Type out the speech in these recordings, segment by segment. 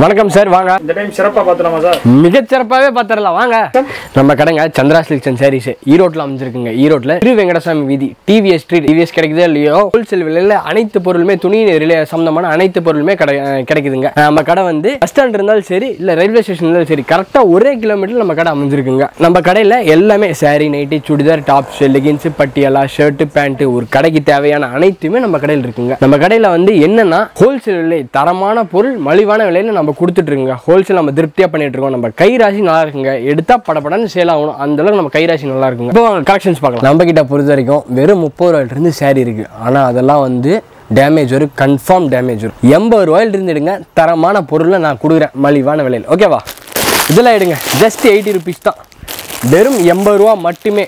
வணக்கம் சார் வாங்க. இந்த டைம் சிறப்பா பார்த்துலாமா சார்? மிகச்சிறப்பாகவே பார்த்துடலாம் வாங்க. நம்ம கடைங்க சந்திரா சில்க்ஸ் சாரீஸ் ஈரோட்டில் அமைஞ்சிருக்குங்க. ஈரோட்டில் திரு வெங்கடசாமி வீதி டிவிஎஸ் ஸ்ட்ரீட் டிவிஎஸ் கிடைக்குதோ இல்லையோ ஹோல்சேல் விலையில் அனைத்து பொருளுமே துணி ரிலே சம்பந்தமான அனைத்து பொருளுமே கடை கிடைக்குதுங்க. நம்ம கடை வந்து பஸ் ஸ்டாண்ட் இருந்தாலும் சரி இல்லை ரயில்வே ஸ்டேஷன் இருந்தாலும் சரி கரெக்டாக ஒரே கிலோமீட்டர் நம்ம கடை அமைஞ்சிருக்குங்க. நம்ம கடையில் எல்லாமே sari nightie churidar tops leggings Patiala shirt pant ஒரு கடைக்கு தேவையான அனைத்துமே நம்ம கடையில் இருக்குங்க. நம்ம கடையில் வந்து என்னன்னா ஹோல்சேல் விலை தரமான பொருள் மலிவான விலையில நம்ம கொடுத்துட்ருக்கோங்க ஹோல்சேல் நம்ம திருப்தியாக பண்ணிகிட்ருக்கோம் இருக்கோம் நம்ம கைராசி நல்லா இருக்குங்க. எடுத்தால் படப்படன்னு சேல் ஆகணும். அந்தளவுக்கு நம்ம நம்ம கைராசி நல்லா இருக்குங்க. இப்போ கலெக்ஷன்ஸ் பார்க்கலாம். நம்ம கிட்ட பொறுத்த வரைக்கும் வெறும் முப்பது ரூபாயிலிருந்து சேரீ இருக்குது ஆனால் அதெல்லாம் வந்து டேமேஜ் வரும் கன்ஃபார்ம் டேமேஜ் வரும் எண்பது ரூபாயிலிருந்து எடுங்க. தரமான பொருளை நான் கொடுக்குறேன். மலிவான விலையில். ஓகேவா இதெல்லாம் எடுங்க. ஜஸ்ட் எயிட்டி ருபீஸ் தான். வெறும் எண்பது ரூபா மட்டுமே.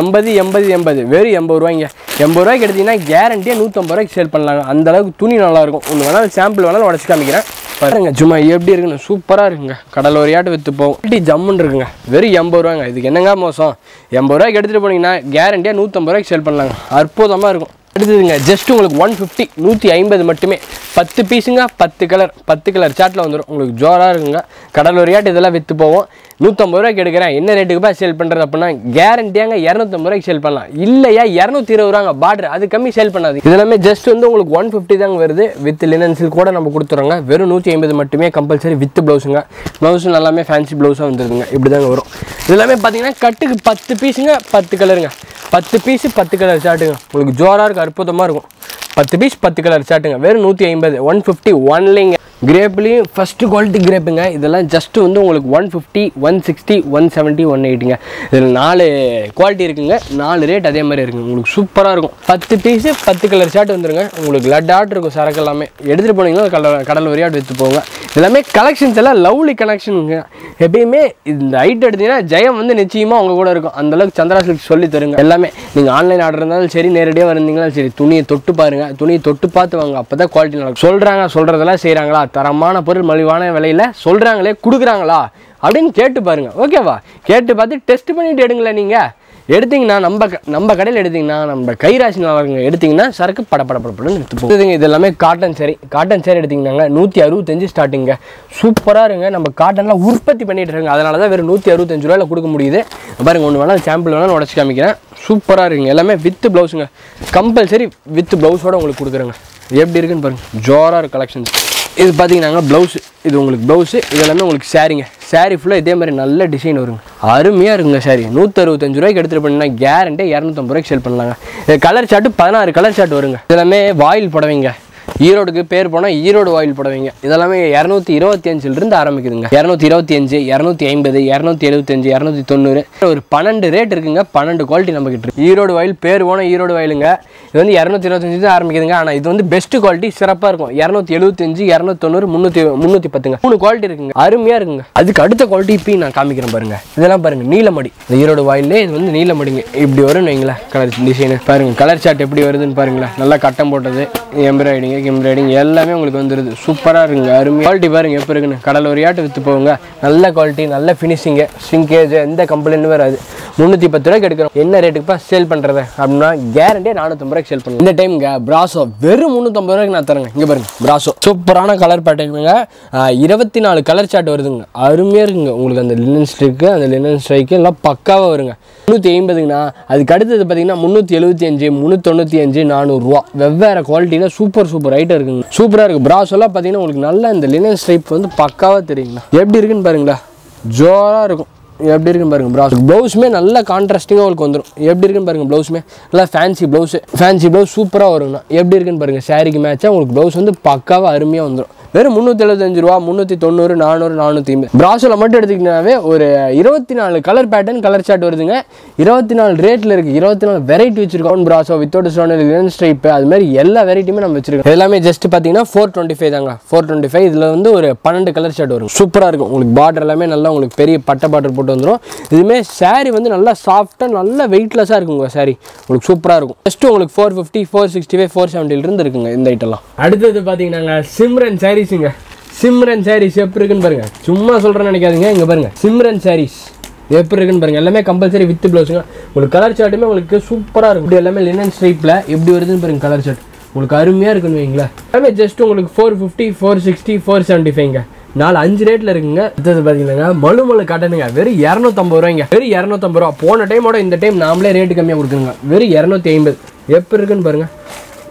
எண்பது எண்பது எண்பது. வெறும் எண்பது ரூபாய்ங்க. எண்பது ரூபாய்க்கு எடுத்தீங்கன்னா கேரண்டியாக நூற்றம்பது ரூபாய்க்கு சேல் பண்ணலாங்க. அந்த அளவுக்கு துணி நல்லாயிருக்கும் ஒன்று வேணாலும் சாம்பிள் வேணாலும் உடச்சி காமிக்கிறேன். பாருங்க சும்மா எப்படி இருக்குன்னு சூப்பராக இருக்குங்க. கடலோரையாட்டு விற்று போகும். ஜம்முன்னு இருக்குங்க. வெறும் எண்பது ரூபாங்க இதுக்கு என்னங்க மோசம்? எண்பது ரூபாய்க்கு எடுத்துகிட்டு போனீங்கன்னா கேரண்டியாக நூற்றம்பது ரூபாய்க்கு சேல் பண்ணலாங்க. அற்புதமாக இருக்கும். அடுத்ததுங்க ஜஸ்ட் உங்களுக்கு ஒன் ஃபிஃப்டி நூற்றி ஐம்பது மட்டுமே. பத்து பீஸுங்க பத்து கலர் பத்து கலர் சாட்டில் வந்துடும் உங்களுக்கு ஜோராக இருக்குங்க. கடலூரியாட்டு இதெல்லாம் விற்று போவோம். நூற்றம்பது ரூபாய்க்கு எடுக்கிறேன். என்ன ரேட்டுக்கு போய் சேல் பண்ணுறது அப்படின்னா கேரண்டியாங்க இரநூத்தம்பது ரூபாய்க்கு சேல் பண்ணலாம். இல்லையா இரநூத்தி இருபது ரூபாங்க பார்டர் அது கம்மி சேல் பண்ணாது இதெல்லாமே ஜஸ்ட் வந்து உங்களுக்கு ஒன் ஃபிஃப்டி தாங்க வருது. வித் லினன்ஸில் கூட நம்ம கொடுத்துறோங்க. வெறும் நூற்றி ஐம்பது மட்டுமே கம்பல்சரி வித் ப்ளவுஸுங்க ப்ளவுஸும் எல்லாமே ஃபேன்சி ப்ளவுஸாக வந்துருதுங்க. இப்படி தாங்க வரும். இதெல்லாமே பார்த்தீங்கன்னா கட்டுக்கு பத்து பீஸுங்க பத்து கலருங்க பத்து பீஸு பத்து கலர் சாட்டுங்க உங்களுக்கு ஜோராக இருக்கும் அற்புதமாக இருக்கும். பத்து பீஸ் பத்து கலர் சாட்டுங்க வெறும் நூற்றி ஐம்பது. ஒன் ஃபிஃப்டி ஒன்லிங்க கிரேப்லேயும் ஃபஸ்ட்டு குவாலிட்டி கிரேப்புங்க இதெல்லாம் ஜஸ்ட்டு வந்து உங்களுக்கு one fifty one sixty one seventy one எயிட்டிங்க இதில் நாலு குவாலிட்டி இருக்குங்க. நாலு ரேட் அதே மாதிரி இருக்குங்க. உங்களுக்கு சூப்பராக இருக்கும். பத்து பீஸு பத்து கலர் ஷர்ட் வந்துருங்க. உங்களுக்கு லட் ஆட் இருக்கும் சரக்கு எல்லாமே. எடுத்துகிட்டு போனீங்கன்னா கடல் கடல் வரையாட்டு விற்று போங்க. எல்லாமே கலெக்ஷன்ஸ் எல்லாம் லவ்லி கலெக்ஷனுங்க எப்பயுமே இந்த ஐட்டம் எடுத்தீங்கன்னா ஜெயம் வந்து நிச்சயமாக அவங்க கூட இருக்கும். அந்தளவுக்கு சந்திரா சில்க் சொல்லி தருங்க. எல்லாமே. நீங்கள் ஆன்லைன் ஆர்டர் இருந்தாலும் சரி நேரடியாக வந்தீங்கன்னாலும் சரி துணியை தொட்டு பாருங்க. துணியை தொட்டு பார்த்து வாங்க. அப்போ தான் குவாலிட்டி நடக்கும் சொல்கிறாங்க சொல்கிறதெல்லாம் செய்கிறாங்களா தரமான பொருள் மலிவான விலையில் சொல்கிறாங்களே கொடுக்குறாங்களா? அப்படின்னு கேட்டு பாருங்க. ஓகேவா கேட்டு பார்த்து டெஸ்ட் பண்ணிட்டு எடுங்களேன் நீங்கள் எடுத்தீங்கன்னா நம்ம க- நம்ம கடையில் எடுத்தீங்கன்னா நம்ம கைராசி நாளர்கள் எடுத்தீங்கன்னா சரக்கு பட பட படப்படன்னு எடுத்து போகுதுங்க இது எல்லாமே காட்டன் சேரி காட்டன் சேரி எடுத்திங்கன்னாங்க நூற்றி அறுபத்தஞ்சு ஸ்டார்டிங்க சூப்பராக இருங்க. நம்ம காட்டன்லாம் உற்பத்தி பண்ணிகிட்டு இருங்க. அதனால தான் வெறும் நூற்றி அறுபத்தஞ்சு ரூபாயில் கொடுக்க முடியுது. பாருங்க ஒன்று வேணால் சாம்பிள் வேணால் உடச்சி காமிக்கிறேன். சூப்பராக இருக்குங்க எல்லாமே வித் ப்ளவுஸுங்க கம்பல்சரி வித் ப்ளவுஸோட உங்களுக்கு கொடுக்குறேங்க. எப்படி இருக்குன்னு பாருங்கள் ஜோராக இருக்கு கலெக்ஷன்ஸ் இது பார்த்தீங்கன்னாங்க ப்ளவுஸு இது உங்களுக்கு ப்ளவுஸு இது எல்லாமே உங்களுக்கு சாரீங்க சாரீ ஃபுல்லாக இதே மாதிரி நல்ல டிசைன் வருங்க. அருமையாக இருக்குங்க சாரி நூற்றறுபத்தஞ்சு ரூபாய்க்கு எடுத்துகிட்டு போனீங்கன்னா கேரண்டே இரநூத்தம்பது ரூபாய்க்கு சேல் பண்ணலாங்க. கலர் ஷார்ட்டு பதினாறு கலர் ஷார்ட் வருங்க. இதெல்லாமே வாயில் புடவைங்க. ஈரோடுக்கு பேர் போனால் ஈரோடு வாயில் புடவைங்க. இதெல்லாமே இரநூத்தி இருபத்தி அஞ்சுலேருந்து ஆரம்பிக்குதுங்க. இரநூத்தி இருபத்தி அஞ்சு இரநூத்தி ஐம்பது இரநூத்தி எழுபத்தஞ்சு இரநூத்தி தொண்ணூறு. ஒரு பன்னெண்டு ரேட் இருக்குங்க. பன்னெண்டு குவாலிட்டி நம்ம கிட்ட ஈரோடு வாயில் பேர் போனால் ஈரோடு வாயிலுங்க. இது வந்து இரநூத்தி இருபத்தஞ்சு தான் ஆரம்பிக்குதுங்க. ஆனால் இது வந்து பெஸ்ட் குவாலிட்டி சிறப்பாக இருக்கும். இரநூத்தி எழுபத்தஞ்சு இரநூத்தி தொண்ணூறு முந்நூற்றி முந்நூற்றி பத்துங்க. மூணு குவாலிட்டி இருக்குங்க. அருமையாக இருக்குங்க. அதுக்கு அடுத்த குவாலிட்டி இப்போ நான் காமிக்கிறேன் பாருங்க. இதெல்லாம் பாருங்க நீலமடி. இந்த ஈரோடு வாயிலே இது வந்து நீலமடிங்க. இப்படி வரும்னு வைங்களேன். கலர் டிசைனு பாருங்க கலர் சார்ட் எப்படி வருதுன்னு பாருங்களேன். நல்லா கட்டம் போட்டது. எம்ப்ராய்டிங் எல்லாமே உங்களுக்கு வந்துடுது சூப்பராக இருக்குங்க அருமை குவாலிட்டி பாருங்க எப்போ இருக்குன்னு. கடல் ஒரியாட்டு விற்று போங்க. நல்ல குவாலிட்டி நல்ல ஃபினிஷிங்கு சிங்கேஜ் எந்த கம்ப்ளைண்ட்டும் வராது. முந்நூற்றி பத்து ரூபாய்க்கு எடுக்கிறோம். என்ன ரேட்டுக்குப்பா சேல் பண்ணுறது அப்படின்னா கேரண்டியாக நானூற்றம்பது ரூபாய்க்கு சேல் பண்ணுங்க. இந்த டைம்ங்க பிராசோ வெறும் முந்நூற்றம்பது ரூபாய்க்கு நான் தரேங்க. இங்கே பாருங்க பிராசோ சூப்பரான கலர் பேட்டர்னுங்க இருபத்தி நாலு கலர் சார்ட் வருதுங்க. அருமையாக இருக்குங்க. உங்களுக்கு அந்த லினன் ஸ்ட்ரிக்கு அந்த லினன் ஸ்ட்ரைக்கு எல்லாம் பக்காவாக வருங்க. முந்நூற்றி ஐம்பதுங்கண்ணா. அதுக்கு அடுத்தது பார்த்தீங்கன்னா முந்நூற்றி எழுபத்தி அஞ்சு முந்நூற்றி அஞ்சு நானூறுரூவா வெவ்வேறு குவாலிட்டியில் சூப்பர் சூப்பர் ஐட்டம் இருக்குங்க. சூப்பராக இருக்குது ப்ராஸெல்லாம் பார்த்தீங்கன்னா உங்களுக்கு நல்ல இந்த லினன் ஸ்ட்ரைப் வந்து பக்காவாக தெரியுங்கண்ணா. எப்படி இருக்குன்னு பாருங்களா ஜோராக இருக்கும். எப்படி இருக்குன்னு பாருங்கள் ப்ராஸ் ப்ளவுஸுமே நல்ல கான்ட்ராஸ்டிங்காக உங்களுக்கு வந்துடும் எப்படி இருக்குன்னு பாருங்கள் ப்ளவுஸுமே நல்லா ஃபேன்சி ப்ளவுஸு ஃபேன்சி ப்ளவுஸ் சூப்பராக வருங்கண்ணா எப்படி இருக்குன்னு பாருங்க சாரிக்கு மேட்சாக உங்களுக்கு ப்ளவுஸ் வந்து பக்காவாக அருமையாக வந்துடும் வெறும் முந்நூற்றி எழுபத்தஞ்சு ரூபா முந்நூற்றி தொண்ணூறு நானூறு நானூற்றி ஐம்பது. ப்ராஸில் மட்டும் எடுத்துக்கிட்டனாவே ஒரு இருபத்தி நாலு கலர் பேட்டர்ன் கலர் சார்ட் வருதுங்க. இருபத்தி நாலு ரேட்டில் இருக்குது இருபத்தி நாலு வெரைட்டி வச்சிருக்கோம் ப்ராஸோ வித்தவுட் ஸ்டோன் லினன் ஸ்ட்ரைப்பு அது மாதிரி எல்லா வெரைட்டியுமே நம்ம வச்சிருக்கோம். எல்லாமே ஜஸ்ட் பார்த்தீங்கன்னா ஃபோர் டுவெண்ட்டி ஃபைவ் தாங்க. ஃபோர் டுவெண்ட்டி ஃபைவ் இதில் வந்து ஒரு பன்னெண்டு கலர் ஷர்ட் வரும். சூப்பராக இருக்கும். உங்களுக்கு பார்டர் எல்லாமே நல்லா உங்களுக்கு பெரிய பட்டை பார்டர் போட்டு வந்துடும் இதுவுமே சாரீ வந்து நல்லா சாஃப்டாக நல்லா வெயிட்லெஸ்ஸாக இருக்குங்க saree. உங்களுக்கு சூப்பராக இருக்கும். ஜஸ்ட் உங்களுக்கு four fifty four sixty five four செவன்ட்டிலிருந்து இருக்குங்க இந்த ஐட்டம்லாம் அடுத்தது பார்த்தீங்கன்னா சிம்ரன் சாரீஸுங்க சிம்ரன் சாரீஸ் எப்படி இருக்குன்னு பாருங்க. சும்மா சொல்கிறேன்னு நினைக்காதீங்க இங்கே பாருங்க. சிம்ரன் சாரீஸ் எப்படி இருக்குன்னு பாருங்க. எல்லாமே கம்பல்சரி வித் ப்ளவுஸுங்க உங்களுக்கு கலர் சார்ட்டுமே உங்களுக்கு சூப்பராக இருக்கும். இப்படி எல்லாமே லினன் ஸ்ட்ரைப்பில் எப்படி வருதுன்னு பாருங்க கலர் சார்ட் உங்களுக்கு அருமையாக இருக்குன்னு வைங்களேன் எல்லாமே ஜஸ்ட் உங்களுக்கு four fifty four sixty four seventy ஃபைவ்ங்க நாலு அஞ்சு ரேட்டில் இருக்குங்க. அடுத்தது பார்த்தீங்கன்னா மலுமலு காட்டனுங்க. வெறும் இரநூத்தம்பது ரூபாய்ங்க. வெறும் இரநூத்தம்பது ரூபா. போன டைமோட இந்த டைம் நாமளே ரேட்டு கம்மியாக கொடுக்குங்க வெறும் இரநூத்தி ஐம்பது எப்படி இருக்குன்னு பாருங்கள்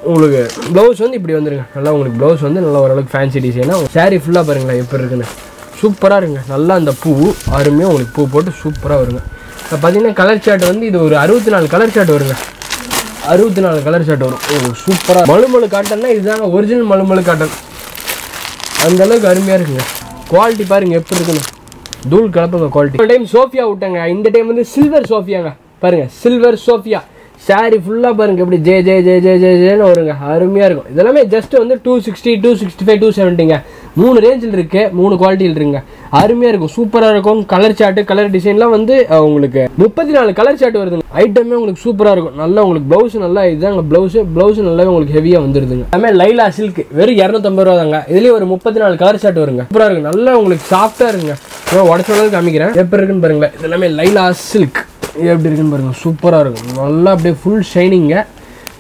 உங்களுக்கு ப்ளவுஸ் வந்து இப்படி வந்துருங்க. நல்லா உங்களுக்கு ப்ளவுஸ் வந்து நல்லா ஓரளவுக்கு ஃபேன்சி டிசைனாக சாரீ ஃபுல்லாக பாருங்களேன் எப்படி இருக்குன்னு. சூப்பராக இருக்குங்க. நல்லா அந்த பூ அருமையாக உங்களுக்கு பூ போட்டு சூப்பராக வருங்க. இப்போ பார்த்தீங்கன்னா கலர் ஷர்ட் வந்து இது ஒரு அறுபத்தி நாலு கலர் ஷர்ட் வருங்க. அறுபத்தி நாலு கலர் ஷர்ட் வரும் உங்களுக்கு சூப்பராக மலுமலு காட்டன்னா இதுதாங்க ஒரிஜினல் மலுமலு காட்டன். அந்த அளவுக்கு அருமையாக இருக்குங்க. குவாலிட்டி பாருங்க எப்படி இருக்குன்னு. தூள் கலப்புங்க குவாலிட்டி டைம் சோஃபியா விட்டாங்க. இந்த டைம் வந்து சில்வர் சோஃபியாங்க. பாருங்க சில்வர் சோஃபியா. Saree ஃபுல்லாக பாருங்க எப்படி J J J J J ஜேன்னு வருங்க. அருமையாக இருக்கும். இதெல்லாமே ஜஸ்ட் வந்து two sixty two sixty five two செவன்ட்டிங்க மூணு ரேஞ்சில் இருக்கு. மூணு குவாலிட்டியில் இருக்குங்க அருமையாக இருக்கும். சூப்பராக இருக்கும். கலர் சார்ட்டு கலர் டிசைன்லாம் வந்து உங்களுக்கு முப்பத்தி நாலு கலர் சார்ட் வருதுங்க. ஐட்டமே உங்களுக்கு சூப்பராக இருக்கும். நல்லா உங்களுக்கு ப்ளவுஸ் நல்லா இதுதாங்க. ப்ளவுஸு ப்ளவுஸ் நல்லாவே உங்களுக்கு ஹெவியாக வந்துருதுங்க. எல்லாமே லைலா சில்க் வெறும் இரநூத்தம்பது ரூபா தாங்க. இதுலேயே ஒரு முப்பத்தி நாலு கலர் ஷர்ட் வருங்க. சூப்பராக இருக்கும். நல்லா உங்களுக்கு சாஃப்டாக இருக்குங்க உடச்ச காமிக்கிறேன். எப்படி இருக்குன்னு பாருங்களேன். இதெல்லாமே லைலா சில்க் எப்படி இருக்குன்னு பாருங்கள் சூப்பராக இருக்கும். நல்லா அப்படியே ஃபுல் ஷைனிங்க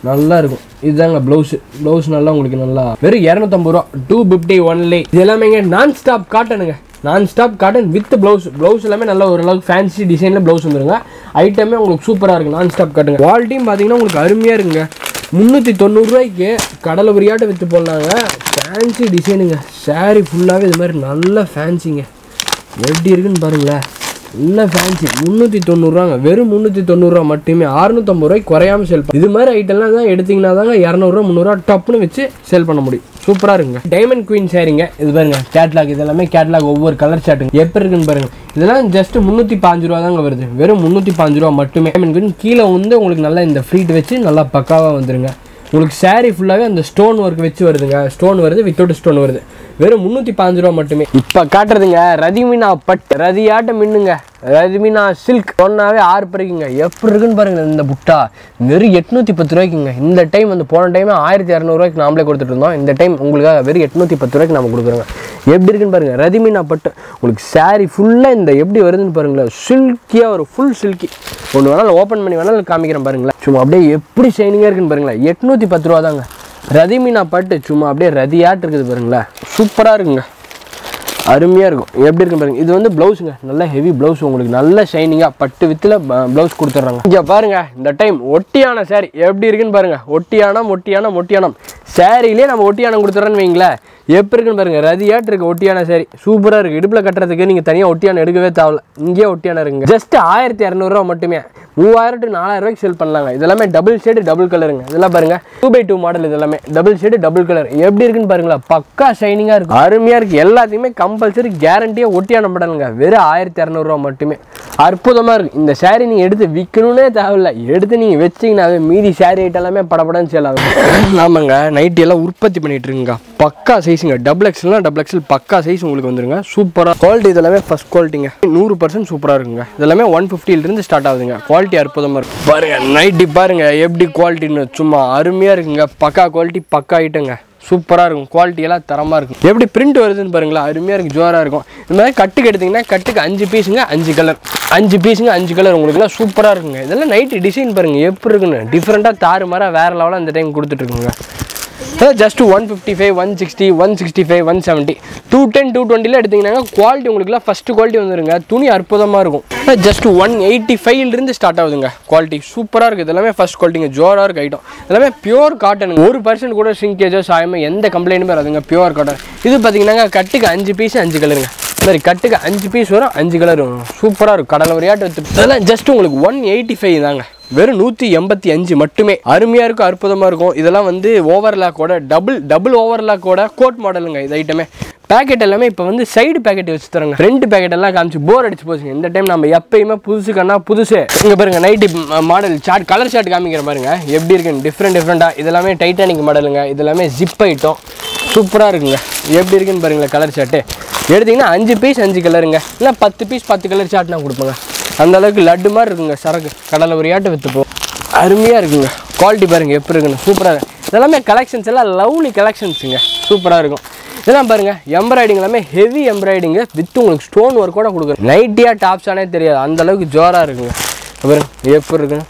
நல்லா இருக்கும். இதுதாங்க ப்ளவுஸு ப்ளவுஸ் நல்லா உங்களுக்கு நல்லா வெறும் இரநூத்தம்பது ரூபா. டூ ஃபிஃப்டி ஒன்லே இது எல்லாமே நான் stop காட்டனுங்க non stop cotton with blouse blouse எல்லாமே நல்ல ஓரளவுக்கு ஃபேன்சி டிசைனில் ப்ளவுஸ் வந்துருங்க. ஐட்டமே உங்களுக்கு சூப்பராக இருக்கும். நான் ஸ்டாப் காட்டுங்க குவாலிட்டியும் பார்த்தீங்கன்னா உங்களுக்கு அருமையாக இருக்குங்க. முந்நூற்றி தொண்ணூறுரூவாய்க்கு கடலை பிரியாட்டை விற்று போடலாங்க. ஃபேன்சி டிசைனுங்க சாரீ ஃபுல்லாகவே இது மாதிரி நல்ல ஃபேன்சிங்க எப்படி இருக்குன்னு பாருங்களேன். நல்ல ஃபேன்சி முந்நூற்றி தொண்ணூறுவாங்க வெறும் முந்நூற்றி தொண்ணூறுரூவா மட்டுமே. அறுநூத்தம்பது ரூபாய்க்கு குறையாம சேல் இது மாதிரி ஐட்டம்லாம் தான் எடுத்தீங்கன்னா தாங்க இரநூறுவா முந்நூறுரூவா டப்புன்னு வச்சு சேல் பண்ண முடியும். சூப்பராக இருக்குங்க. டைமண்ட் குயின் சேரிங்க இது பாருங்க கேட்லாக் இது எல்லாமே கேட்லாக் ஒவ்வொரு கலர் சாட்டுங்க எப்படி இருக்குன்னு பாருங்க. இதெல்லாம் ஜஸ்ட் முந்நூற்றி பாஞ்சு ரூபா தாங்க வருது. வெறும் முந்நூற்றி பாஞ்சு ரூபா மட்டுமே. டைமண்ட் குயின் கீழே வந்து உங்களுக்கு நல்லா இந்த ஃப்ரீட் வச்சு நல்லா பக்காவாக வந்துருங்க. உங்களுக்கு saree ஃபுல்லாகவே அந்த ஸ்டோன் ஒர்க் வச்சு வருதுங்க. ஸ்டோன் வருது வித்தவுட் ஸ்டோன் வருது. வெறும் முந்நூற்றி பாஞ்சு ரூபா மட்டுமே. இப்போ காட்டுறதுங்க ரதிமினா பட் ரதியாட்ட மின்னுங்க. ரதிமினா சில்க். சொன்னாவே ஆறு பிறகுங்க எப்படி இருக்குன்னு பாருங்க இந்த புட்டா. வெறும் எட்நூற்றி பத்து ரூபாய்க்குங்க. இந்த டைம் வந்து போன டைம் ஆயிரத்தி இரநூறுவாய்க்கு நாமளே கொடுத்துட்டு இருந்தோம். இந்த டைம் உங்களுக்காக வெறும் எட்நூற்றி பத்து ரூபாய்க்கு நம்ம கொடுக்குறோங்க. எப்படி இருக்குன்னு பாருங்க ரதிமினா பட்டு உங்களுக்கு saree ஃபுல்லாக இந்த எப்படி வருதுன்னு பாருங்களேன். சில்கியாக ஒரு ஃபுல் சில்கி ஒன்று வேணாலும் ஓப்பன் பண்ணி வேணாலும் காமிக்கிறேன் பாருங்களேன். சும்மா அப்படியே எப்படி ஷைனிங்காக இருக்குன்னு பாருங்களேன். எட்நூற்றி பத்து ரூபா தாங்க ரதிமீனா பட்டு சும்மா அப்படியே ரதியாட்டு இருக்குது பாருங்களேன். சூப்பராக இருக்குங்க. அருமையாக இருக்கும். எப்படி இருக்கு பாருங்க. இது வந்து ப்ளவுஸுங்க நல்ல ஹெவி ப்ளவுஸ் உங்களுக்கு. நல்ல ஷைனிங்காக பட்டு வித்தில் ப்ளவுஸ் கொடுத்துட்றாங்க. இங்கே பாருங்க. இந்த டைம் ஒட்டியான சாரி எப்படி இருக்குன்னு பாருங்கள் ஒட்டியானம் ஒட்டியானம் ஒட்டியானம். சாரிலே நம்ம ஒட்டியானம் கொடுத்துட்றோன்னு வைங்களேன். எப்படி இருக்குன்னு பாருங்க ரதியாட்டு இருக்கு ஒட்டியான சரி சூப்பராக இருக்குது இடுப்பில் கட்டுறதுக்கு நீங்கள் தனியாக ஒட்டியான எடுக்கவே தேவையில்ல. இங்கேயே ஒட்டியான இருக்குங்க ஜஸ்ட் ஆயிரத்தி இரநூறுவா மட்டுமே. மூவாயிரம் டு நாலாயிரம் ரூபாய்க்கு சேல் பண்ணலாங்க. இதெல்லாமே டபுள் ஷேடு டபுள் கலருங்க இதெல்லாம் பாருங்க டூ பை டூ மாடல் இதெல்லாமே. டபுள் ஷேடு டபுள் கலர் எப்படி இருக்குன்னு பாருங்களா பக்கா ஷைனிங்காக இருக்கும் அருமையாக இருக்குது எல்லாத்தையுமே கம்பல்சரி கேரண்டியாக ஒட்டியான மாடலுங்க வெறும் ஆயிரத்தி இரநூறுவா மட்டுமே. அற்புதமாக இருக்குது இந்த saree நீங்கள் எடுத்து விற்கணுன்னே தேவையில்ல. எடுத்து நீங்கள் வச்சிங்கனாவே மீதி saree ஐட்டம் எல்லாமே படப்படன்னு சேல் ஆமாங்க நைட்டி எல்லாம் உற்பத்தி பண்ணிட்டு இருக்குங்க. பக்கா சைஸுங்க டபுள் எக்ஸ்எல்னா டபுள் எக்ஸ்எல் பக்கா சைஸ் உங்களுக்கு வந்துருங்க. சூப்பராக குவாலிட்டி இதெல்லாமே ஃபர்ஸ்ட் குவாலிட்டிங்க நூறு பர்சன்ட் சூப்பராக இருக்குங்க. இதெல்லாமே ஒன் ஃபிஃப்டிலிருந்து ஸ்டார்ட் ஆகுதுங்க. குவாலிட்டி அற்புதமாக இருக்கும் பாருங்க நைட்டி பாருங்க எப்படி குவாலிட்டின்னு சும்மா அருமையாக இருக்குங்க. பக்கா குவாலிட்டி பக்கா ஐட்டங்க சூப்பராக இருக்கும். குவாலிட்டியெல்லாம் தரமாக இருக்கும். எப்படி பிரிண்ட் வருதுன்னு பாருங்களா அருமையாக இருக்கும் ஜோராக இருக்கும். இந்த மாதிரி கட்டுக்கு எடுத்தீங்கன்னா கட்டுக்கு அஞ்சு பீஸுங்க அஞ்சு கலர் அஞ்சு பீஸுங்க அஞ்சு கலர் உங்களுக்குலாம் சூப்பராக இருக்குங்க. இதெல்லாம் நைட்டு டிசைன் பாருங்க. எப்படி இருக்குன்னு. டிஃப்ரெண்ட்டாக தாறு மாதிரி வேறு லெவலாக இந்த time கொடுத்துட்ருக்குங்க just one fifty five one sixty one sixty five one seventy two ten two டுவெண்ட்டியில் எடுத்தீங்கன்னா குவாலிட்டி உங்களுக்குலாம் ஃபஸ்ட்டு குவாலிட்டி வந்துருங்க. துணி அற்புதமாக இருக்கும். ஜஸ்ட் ஒன் எயிட்டி ஃபைவ்லேருந்து ஸ்டார்ட் ஆகுதுங்க குவாலிட்டி சூப்பராக இருக்குது. எல்லாமே ஃபஸ்ட் குவாலிட்டிங்க ஜோராக இருக்குது ஐட்டம் எல்லாமே பியூர் காட்டன் ஒரு பர்சன்ட் கூட ஷிங்கேஜோ சாயமோ எந்த கம்ப்ளைண்ட்டுமே வராதுங்க. பியூர் காட்டன் இது பார்த்தீங்கன்னா கட்டுக்கு அஞ்சு பீஸ் அஞ்சு கலருங்க சரி கட்டுக்கு அஞ்சு பீஸ் வரும் அஞ்சு கலர் வரும். சூப்பராக இருக்கும். கடலை விளையாட்டு எடுத்து அதெல்லாம் ஜஸ்ட் உங்களுக்கு ஒன் எயிட்டி ஃபைவ் தாங்க. வெறும் நூற்றி எண்பத்தி அஞ்சு மட்டுமே. அருமையாக இருக்கும் அற்புதமாக இருக்கும். இதெல்லாம் வந்து ஓவர்லாக்கோட டபுள் டபுள் ஓவர்லாக்கோட கோட் மாடலுங்க இது ஐட்டமே பேக்கெட் எல்லாமே இப்போ வந்து சைடு பேக்கெட் வச்சு தராங்க ரெண்டு பேக்கெட் எல்லாம் காமிச்சு போர் அடிச்சு போச்சுங்க. இந்த டைம் நம்ம எப்பயுமே புதுசு கண்ணா புதுசு. இங்கே பாருங்க nightie model chart colour chart காமிக்கிற பாருங்க. எப்படி இருக்குன்னு டிஃப்ரெண்ட் டிஃப்ரெண்ட்டாக இதெல்லாமே டைட்டானிக் மாடலுங்க இதெல்லாமே ஜிப் ஐட்டம் சூப்பராக இருக்குங்க. எப்படி இருக்குன்னு பாருங்களேன் கலர் சார்ட்டு எடுத்தீங்கன்னா அஞ்சு பீஸ் அஞ்சு கலருங்க இல்லை பத்து பீஸ் பத்து கலர் ஷார்ட் நான் கொடுப்பேங்க. அந்தளவுக்கு லட்டு மாதிரி இருக்குங்க சரக்கு. கடலை ஒரு ஆட்டு விற்றுப்போம் அருமையாக இருக்குங்க. குவாலிட்டி பாருங்க எப்படி இருக்குன்னு. சூப்பராக இருக்கும் இதெல்லாமே கலெக்ஷன்ஸ் எல்லாம் லவ்லி கலெக்ஷன்ஸுங்க சூப்பராக இருக்கும். இதெல்லாம் பாருங்கள் எம்ப்ராய்டிங் எல்லாமே ஹெவி எம்ப்ராய்டிங்கு வித் உங்களுக்கு ஸ்டோன் ஒர்க் கூட கொடுக்குறேன். நைட்டியாக டாப்ஸானே தெரியாது. அந்த அளவுக்கு ஜோராக இருக்குங்க. பாருங்க எப்படி இருக்குன்னு.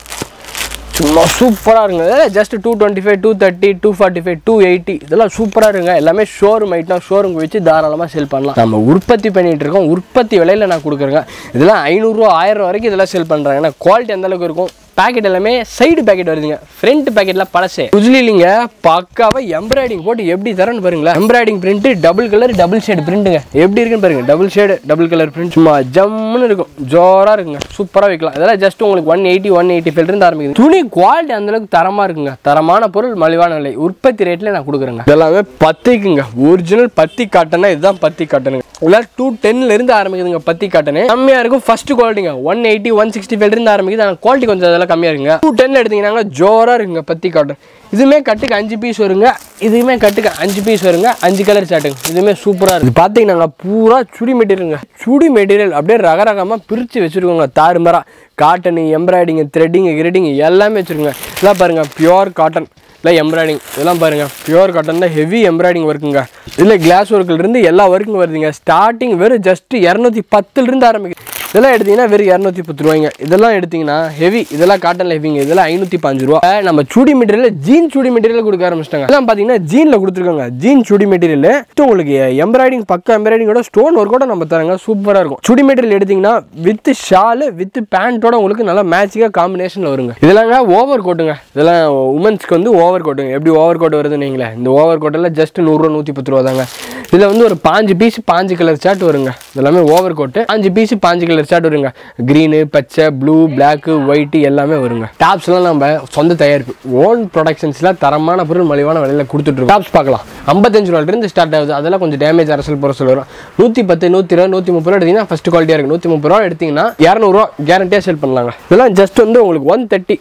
சும்மா சூப்பராக இருக்குங்க just two twenty five two thirty two forty five two eighty இதெல்லாம் சூப்பராக இருங்க. எல்லாமே ஷோரூம் ஐட்டம் ஷோரூம் வச்சு தாராளமாக செல் பண்ணலாம். நம்ம உற்பத்தி பண்ணிகிட்டு இருக்கோம். உற்பத்தி விலையில் நான் கொடுக்குறேங்க. இதெல்லாம் ஐநூறுரூவா ஆயிரம் ரூபா வரைக்கும் இதெல்லாம் செல் பண்ணுறாங்க ஏன்னா குவாலிட்டி எந்தளவுக்கு இருக்கும். பேக்கெட் எல்லாமே சைடு பேக்கெட் வருதுங்க. ஃப்ரண்ட் பேக்கெட்ல பழசே. இல்லைங்க பக்காவாக எம்ப்ராய்டிங் போட்டு எப்படி தரேன்னு பாருங்களேன். Embroidery print double colour double shade பிரிண்ட்டுங்க எப்படி இருக்குன்னு பாருங்க. Double shade double colour print சும்மா ஜம்முன்னு இருக்கும். ஜோராக இருக்குங்க. சூப்பராக வைக்கலாம். இதெல்லாம் ஜஸ்ட் உங்களுக்கு ஒன் எயிட்டி ஒன் எயிட்டி இருந்து ஆரம்பிக்குது. துணி குவாலிட்டி அந்த அளவுக்கு இருக்குங்க. தரமான பொருள் மலிவான விலை. உற்பத்தி ரேட்டில் நான் கொடுக்குறேங்க. இதெல்லாமே பத்திக்குங்க. ஒரிஜினல் பத்தி காட்டனா இதுதான் பத்தி காட்டனுங்க. இதெல்லாம் டூ டென்ல இருந்து ஆரம்பிக்குதுங்க பத்தி காட்டனு. கம்மியாக இருக்கும். ஃபர்ஸ்ட் குவாலிட்டிங்க ஒன் எயிட்டி ஒன் சிக்ஸ்டி இருந்து ஆரம்பிக்குது. ஆனால் குவாலிட்டி கொஞ்சம் அதெல்லாம் கம்மியாக இருக்குங்க. டூ டென் எடுத்தீங்கன்னா ஜோராக இருக்குங்க பத்தி காட்டன் இதுவுமே கட்டுக்கு அஞ்சு பீஸ் வருங்க. இதுவுமே கட்டுக்கு அஞ்சு பீஸ் வருங்க. அஞ்சு கலர் சாட்டுங்க இதுவுமே சூப்பராக இருக்குது பார்த்தீங்கன்னா பூரா சுடி மெட்டீரியலுங்க சுடி மெட்டீரியல் அப்படியே ரக ரகமாக பிரித்து வச்சுருக்கோங்க. தாறுமாராக காட்டனு எம்ப்ராய்டிங்கு த்ரெட்டிங்கு கிரெட்டிங்கு எல்லாமே வச்சுருங்க இதெல்லாம் பாருங்கள் பியோர் காட்டன் இல்லை எம்ப்ராய்டிங் இதெல்லாம் பாருங்கள் பியோர் காட்டன் தான் ஹெவி எம்ப்ராய்டிங் ஒர்க்குங்க இதில் கிளாஸ் ஒர்க்கிலிருந்து எல்லா ஒர்க்கும் வருதுங்க. ஸ்டார்டிங் வெறும் ஜஸ்ட்டு இரநூத்தி பத்துலேருந்து ஆரம்பிக்குது. இதெல்லாம் எடுத்தீங்கன்னா வெறும் இரநூத்தி பத்து ரூபாய்ங்க. இதெல்லாம் எடுத்தீங்கன்னா ஹெவி இதெல்லாம் காட்டன்ல ஹெவிங்க இதெல்லாம் ஐநூற்றி பாஞ்சு ரூபா. நம்ம chudi material jean chudi material கொடுக்க ஆரம்பிச்சிட்டாங்க. இதெல்லாம் பார்த்தீங்கன்னா ஜீனில் கொடுத்துருக்காங்க. ஜீன் சுடி மெட்டீரியல் உங்களுக்கு எம்ப்ராய்டிங் பக்க எம்ப்ராய்டிங்கோட ஸ்டோன் ஒர்க்கோட நம்ம தராங்க. சூப்பராக இருக்கும். சுடி மெட்டீரியல் எடுத்தீங்கன்னா வித் ஷாலு வித் பேண்ட்டோட உங்களுக்கு நல்லா மேட்சிங்காக காம்பினேஷனில் வருங்க. இதெல்லாங்க ஓவர் கோட்டுங்க இதெல்லாம் உமன்ஸ்க்கு வந்து ஓவர் கோட்டுங்க எப்படி ஓவர் கோட் வருதுன்னு வைங்களேன். இந்த ஓவர் கோட்டெல்லாம் ஜஸ்ட் நூறுரூவா நூற்றி பத்து ரூபா தாங்க. இதில் வந்து ஒரு பாஞ்சு பீஸ் பாஞ்சு கலர் ஷர்ட் வருங்க. இதெல்லாமே ஓவர் கோட்டு பாஞ்சு பீஸ் பாஞ்சு கலர் சார்ட் வருங்க. க்ரீனு பச்சை ப்ளூ பிளாக்கு ஒயிட்டு எல்லாமே வருங்க. டாப்ஸ்லாம் நம்ம சொந்த தயாரிப்பு ஓன் ப்ரொடக்ஷன்ஸில் தரமான பொருள் மலிவான விலையில் கொடுத்துட்ருக்கோம் டாப்ஸ் பார்க்கலாம். ஐம்பத்தஞ்சு ரூபாயிலிருந்து ஸ்டார்ட் ஆகுது. அதெல்லாம் கொஞ்சம் டேமேஜ் அரசல் பொருள் வரும். நூற்றி பத்து நூற்றி இருபது நூற்றி முப்பது ரூபா எடுத்தீங்கன்னா ஃபஸ்ட் குவாலிட்டியாக இருக்குது நூற்றி முப்பது ரூபா எடுத்தீங்கன்னா இரநூறுவா கேரண்டியாக செல் பண்ணலாங்க. இதெல்லாம் ஜஸ்ட் வந்து உங்களுக்கு ஒன் தேர்ட்டி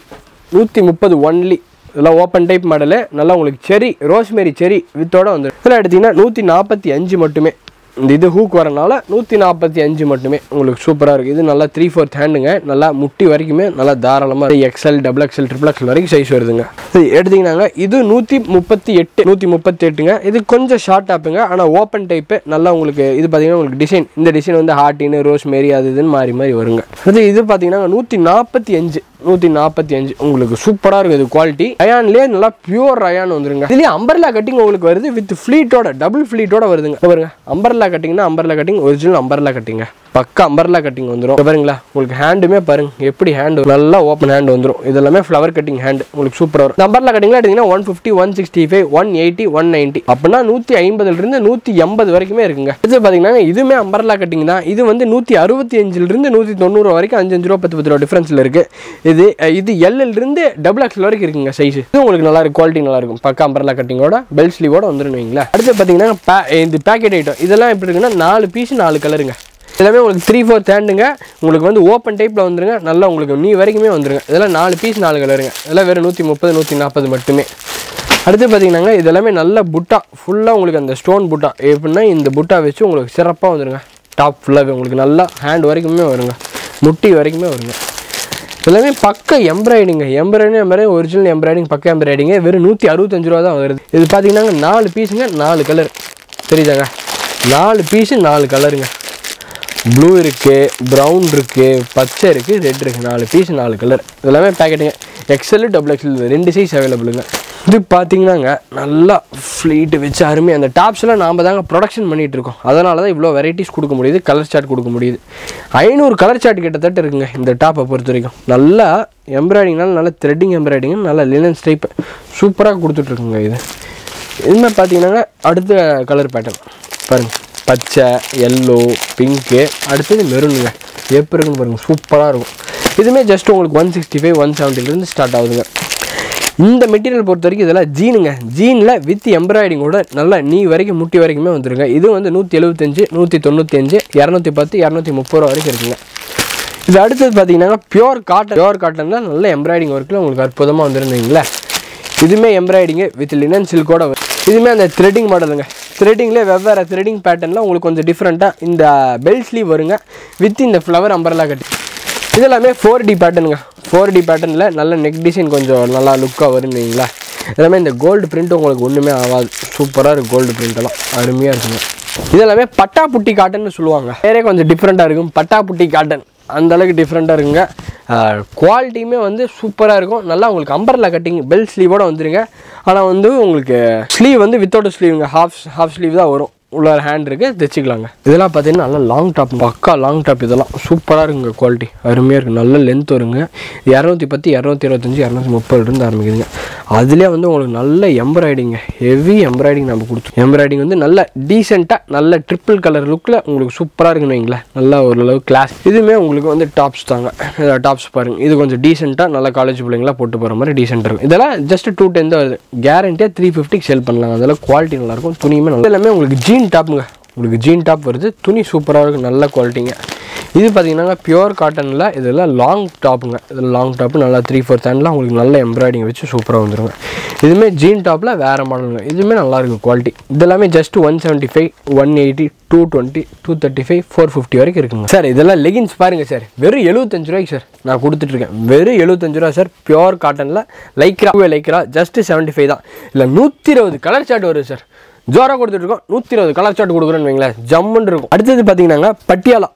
நூற்றி முப்பது ஒன்லி இதெல்லாம் ஓப்பன் டைப் மாடலு நல்லா உங்களுக்கு செரி ரோஸ்மேரி செரி வித்தோட வந்துடும் இதெல்லாம் எடுத்தீங்கன்னா நூற்றி நாற்பத்தி அஞ்சு மட்டுமே. இந்த இது ஹூக் வரனால நூற்றி நாற்பத்தி அஞ்சு மட்டுமே. உங்களுக்கு சூப்பராக இருக்குது இது நல்லா த்ரீ ஃபோர்த் ஹேண்டுங்க நல்லா முட்டி வரைக்குமே நல்லா தாராளமாக XL double XL triple XL வரைக்கும் சைஸ் வருதுங்க. இது எடுத்தீங்கன்னாங்க இது நூற்றி முப்பத்தி எட்டு நூற்றி முப்பத்தி எட்டுங்க. இது கொஞ்சம் ஷார்ட் ஆப்புங்க ஆனால் ஓப்பன் டைப்பு நல்லா உங்களுக்கு இது பார்த்தீங்கன்னா உங்களுக்கு டிசைன் இந்த டிசைன் வந்து ஹார்டின்னு ரோஸ் மேரி அது இதுன்னு மாறி மாறி வருங்க. அடுத்து இது பார்த்தீங்கன்னா நூற்றி நாற்பத்தி அஞ்சு நூற்றி நாற்பத்தி அஞ்சு. உங்களுக்கு சூப்பராக இருக்குது இது குவாலிட்டி ரயான்லேயே நல்லா பியூர் ரயான் வந்துருங்க. இதுலேயே அம்பர்லா கட்டிங் உங்களுக்கு வருது வித் ஃப்ளீட்டோட டபுள் ஃப்ளீட்டோட வருதுங்க. பாருங்க அம்பர்லா கட்டிங்னா அம்பர்லா கட்டிங் ஒரிஜினல் அம்பர்லா கட்டிங்க பக்கா அம்பர்லா கட்டிங் வந்துடும் பாருங்களா உங்களுக்கு ஹேண்டுமே பாருங்க எப்படி ஹேண்டு நல்லா ஓப்பன் ஹேண்ட் வந்துடும் இதெல்லாமே ஃப்ளவர் கட்டிங் ஹேண்ட் உங்களுக்கு சூப்பராக வரும். அம்பர்லா கட்டிங்லாம் எடுத்தீங்கன்னா one fifty one sixty five one eighty one ninety அப்படின்னா நூற்றி ஐம்பதுலேருந்து நூற்றி எண்பது வரைக்குமே இருக்குங்க. இது பார்த்தீங்கன்னா இதுவுமே அம்பர்லா கட்டிங் தான். இது வந்து நூற்றி அறுபத்தி அஞ்சுலேருந்து நூற்றி தொண்ணூறு வரைக்கும் அஞ்சு அஞ்சு ரூபா பத்து பத்து ரூபா டிஃப்ரென்ஸில் இருக்குது இது இது எல்எல் இருந்து டபுள் எக்ஸ்எல் வரைக்கும் இருக்குங்க சைஸ் இது உங்களுக்கு நல்லா இருக்கும் குவாலிட்டி நல்லா இருக்கும். பக்கா அம்பர்லா கட்டிங்கோட பெல் ஸ்லீவோட வந்துடும் வைங்களேன் அடுத்து பார்த்தீங்கன்னா பே இந்த பேக்கெட் ஐட்டம் இதெல்லாம் எப்படி இருக்குன்னா நாலு பீஸ் நாலு கலருங்க எல்லாமே உங்களுக்கு த்ரீ ஃபோர் தேண்டுங்க. உங்களுக்கு வந்து ஓப்பன் டைப்பில் வந்துருங்க. நல்லா உங்களுக்கு நீ வரைக்குமே வந்துருங்க. இதெல்லாம் நாலு பீஸ் நாலு கலருங்க இதெல்லாம் வெறும் நூற்றி முப்பது நூற்றி நாற்பது மட்டுமே. அடுத்து பார்த்தீங்கன்னாங்க இது எல்லாமே நல்ல புட்டா. ஃபுல்லாக உங்களுக்கு அந்த ஸ்டோன் புட்டா. எப்படின்னா இந்த புட்டா வச்சு உங்களுக்கு சிறப்பாக வந்துருங்க. டாப் ஃபுல்லாகவே உங்களுக்கு நல்லா ஹேண்ட் வரைக்குமே வருங்க. முட்டி வரைக்குமே வருங்க. எல்லாமே பக்க எம்ப்ராய்டிங்க எம்ப்ராய்டிங் எம்ப்ராய்டிங் ஒரிஜினல் எம்ப்ராய்டிங் பக்க எம்ப்ராய்டிங்க வெறும் நூற்றி அறுபத்தஞ்சு ரூபா தான் வருது. இது பார்த்தீங்கன்னா நாலு பீஸுங்க நாலு கலர் தெரியுதாங்க? நாலு பீஸு நாலு கலருங்க ப்ளூ இருக்குது ப்ரௌன் இருக்குது பச்சை இருக்குது ரெட் இருக்குது நாலு பீஸ் நாலு கலர் இதெல்லாமே பேக்கெட்டுங்க எக்ஸல் டபுள் எக்ஸல் ரெண்டு சைஸ் அவைலபிளுங்க இது பார்த்தீங்கன்னாங்க நல்லா ஃப்ளீட்டு வச்சு அருமையாக அந்த டாப்ஸ்லாம் நாம் தாங்க ப்ரொடக்ஷன் பண்ணிகிட்டு இருக்கோம். அதனால தான் இவ்வளோ வெரைட்டிஸ் கொடுக்க முடியுது கலர் சார்ட் கொடுக்க முடியுது. ஐநூறு கலர் சார்ட் கிட்டத்தட்ட இருக்குங்க இந்த டாப்பை பொறுத்த வரைக்கும். நல்லா எம்ப்ராய்டிங்னால நல்லா த்ரெட்டிங் எம்ப்ராய்டிங் நல்லா லினன் ஸ்டைப் சூப்பராக கொடுத்துட்ருக்குங்க இது. இதுமாதிரி பார்த்தீங்கன்னாங்க அடுத்த கலர் பேட்டர்ன் பாருங்கள் பச்சை எல்லோ பிங்க்கு அடுத்தது மெரூனுங்க எப்படி இருக்குன்னு பாருங்கள் சூப்பராக இருக்கும். இதுவுமே ஜஸ்ட் உங்களுக்கு ஒன் சிக்ஸ்டி ஃபைவ் ஒன் செவன்ட்டிலேருந்து ஸ்டார்ட் ஆகுதுங்க. இந்த மெட்டீரியல் பொறுத்த வரைக்கும் இதெல்லாம் ஜீனுங்க ஜீனில் வித் எம்ப்ராய்டிங்கோட நல்லா நீ வரைக்கும் முட்டி வரைக்குமே வந்துருங்க. இது வந்து நூற்றி எழுபத்தஞ்சு நூற்றி தொண்ணூற்றி அஞ்சு இரநூத்தி பத்து இரநூத்தி முப்பது ரூபா வரைக்கும் இருக்குங்க. இது அடுத்தது பார்த்தீங்கன்னா பியோர் காட்டன் பியோர் காட்டனில் நல்ல எம்ப்ராய்டிங் ஒர்க்கில் உங்களுக்கு அற்புதமாக வந்துருந்தீங்களே இதுவுமே எம்ப்ராய்டிங்கு வித் லினன் சில்கோட இதுவுமே அந்த த்ரெட்டிங் மாடலுங்க த்ரெட்டிங்லேயே வெவ்வேறு த்ரெட்டிங் பேட்டர்னில் உங்களுக்கு கொஞ்சம் டிஃப்ரெண்ட்டாக இந்த பெல் ஸ்லீவ் வருங்க. வித் இந்த ஃப்ளவர் அம்பரலா கட்டி. இதெல்லாமே ஃபோர் டி பேட்டர்னுங்க ஃபோர் டி பேட்டர்னில் நல்ல நெக் டிசைன் கொஞ்சம் நல்லா லுக்காக வரும்னு வைங்களேன். எல்லாமே இந்த கோல்டு பிரிண்ட் உங்களுக்கு ஒன்றுமே ஆகாது. சூப்பராக இருக்கும் கோல்டு பிரிண்ட் எல்லாம். அருமையாக இருக்குங்க. இதெல்லாமே பட்டா பட்டாப்புட்டி காட்டன்னு சொல்லுவாங்க. வேறே கொஞ்சம் டிஃப்ரெண்ட்டாக இருக்கும். பட்டாப்புட்டி காட்டன் அந்தளவுக்கு டிஃப்ரெண்ட்டாக இருக்குங்க. குவாலிட்டியுமே வந்து சூப்பராக இருக்கும். நல்லா உங்களுக்கு அம்பர்லா கட்டிங் பெல் ஸ்லீவோட வந்துருங்க. ஆனால் வந்து உங்களுக்கு ஸ்லீவ் வந்து வித்தவுட் ஸ்லீவுங்க ஹாஃப் ஹாஃப் ஸ்லீவ் தான் வரும். உள்ள ஹேண்ட் இருக்குது தைச்சிக்கலாங்க. இதெல்லாம் பார்த்தீங்கன்னா நல்லா லாங் டாப் பக்கா லாங் டாப் இதெல்லாம். சூப்பராக இருக்குங்க குவாலிட்டி அருமையாக இருக்குது நல்ல லென்த் வருங்க. இரநூத்தி பத்து இரநூத்தி இருபத்தஞ்சி இரநூத்தி முப்பதுலேருந்து ஆரம்பிக்குதுங்க. அதுலேயே வந்து உங்களுக்கு நல்ல எம்ப்ராய்டிங்க ஹெவி எம்ப்ராய்டிங் நம்ம கொடுத்தோம் எம்ப்ராய்டிங் வந்து நல்ல டீசெண்டாக நல்ல ட்ரிப்பிள் கலர் லுக்கில் உங்களுக்கு சூப்பராக இருக்குன்னு வைங்களேன். நல்லா ஓரளவு கிளாஸ் இதுவுமே உங்களுக்கு வந்து டாப்ஸ் தாங்க. டாப்ஸ் பாருங்கள் இது கொஞ்சம் டீசெண்டாக நல்லா காலேஜ் பிள்ளைங்களாம் போட்டு போகிற மாதிரி டீசெண்டாக இருக்கும். இதெல்லாம் ஜஸ்ட் டூ டென் தான் வருது. கேரண்டியாக த்ரீ ஃபிஃப்டிக்கு சேல் பண்ணலாம். அதெல்லாம் குவாலிட்டி நல்லாயிருக்கும் துணியுமே நல்லா எல்லாமே உங்களுக்கு ஜீன் டாப்புங்க உங்களுக்கு ஜீன் டாப் வருது துணி சூப்பராக இருக்கும் நல்ல குவாலிட்டிங்க இது பார்த்தீங்கன்னா பியூர் காட்டனில் இதெல்லாம் லாங் டாப்புங்க இதில் லாங் டாப்பு நல்லா த்ரீ ஃபோர் ஹேண்டில் உங்களுக்கு நல்ல எம்ப்ராய்டிங் வச்சு சூப்பராக வந்துருங்க. இதுவுமே ஜீன் டாப்பில் வேறு மாடலுங்க இதுவுமே நல்லாயிருக்கும் குவாலிட்டி இதெல்லாமே just one seventy five one eighty two twenty two thirty five four fifty வரைக்கும் இருக்குங்க. சார் இதெல்லாம் லெகின்ஸ் பாருங்கள் சார் வெறும் எழுபத்தஞ்சு ரூபாய்க்கு சார் நான் கொடுத்துட்ருக்கேன். வெறும் எழுபத்தஞ்சு ரூபா சார் பியூர் காட்டனில் lycra lycra just seventy five தான். இல்லை நூற்றி இருபது கலர் சார்ட் வருது சார் ஜோராக கொடுத்துட்ருக்கோம். நூற்றி இருபது கலர் சார்ட் கொடுக்குறேன்னு வைங்களேன். ஜம்முன்னு இருக்கும். அடுத்தது பார்த்தீங்கன்னா பட்டியாலா.